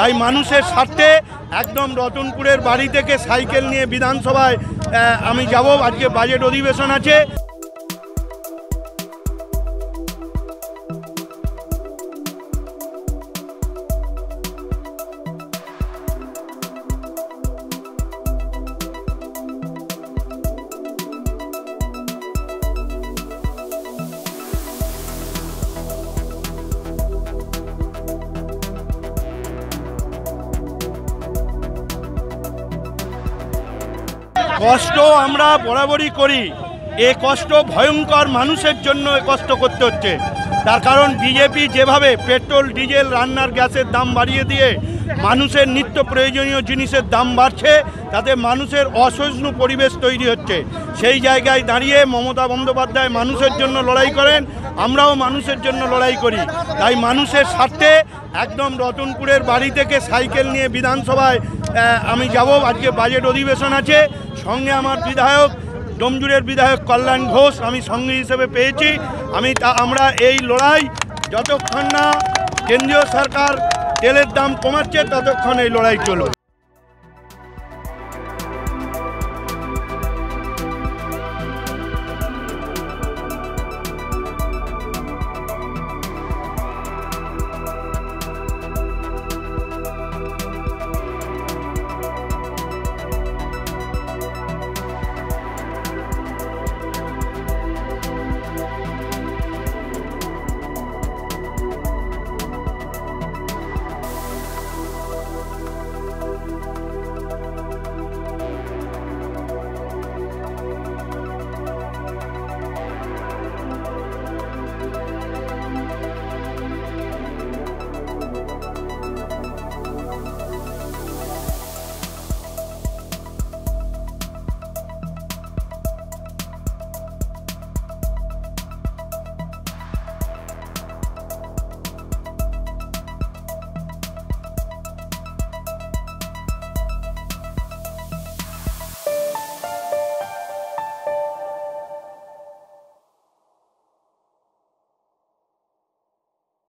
তাই মানুষের স্বার্থে একদম রতনপুরের বাড়ি থেকে সাইকেল নিয়ে বিধানসভায় আমি যাব। আজকে বাজেট অধিবেশন আছে। কষ্ট আমরা বরাবরই করি। এ কষ্ট ভয়ঙ্কর মানুষের জন্য এ কষ্ট করতে হচ্ছে। তার কারণ বিজেপি যেভাবে পেট্রোল, ডিজেল, রান্নার গ্যাসের দাম বাড়িয়ে দিয়ে মানুষের নিত্য প্রয়োজনীয় জিনিসের দাম বাড়ছে, তাতে মানুষের অসহিষ্ণু পরিবেশ তৈরি হচ্ছে। সেই জায়গায় দাঁড়িয়ে মমতা বন্দ্যোপাধ্যায় মানুষের জন্য লড়াই করেন, আমরাও মানুষের জন্য লড়াই করি। তাই মানুষের স্বার্থে একদম রতনপুরের বাড়ি থেকে সাইকেল নিয়ে বিধানসভায় আমি যাব। আজকে বাজেট অধিবেশন আছে। সঙ্গে আমার বিধায়ক, ডোমজুরের বিধায়ক কল্যাণ ঘোষ আমি সঙ্গী হিসেবে পেয়েছি। আমি তা, আমরা এই লড়াই যতক্ষণ না কেন্দ্রীয় সরকার তেলের দাম কমাচ্ছে ততক্ষণ এই লড়াই চলবে।